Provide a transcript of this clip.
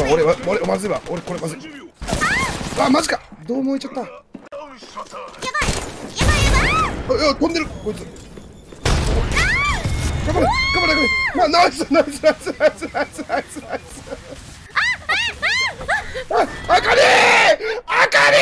俺は俺まずいわ。俺これまずい。あマジか。どうもえちゃった。やばいやばいやばい。あいや飛んでるこいつ。頑張れ頑張れ頑張れ。あナイスナイスナイスナイスナイスナイスナイス。ああかりあかり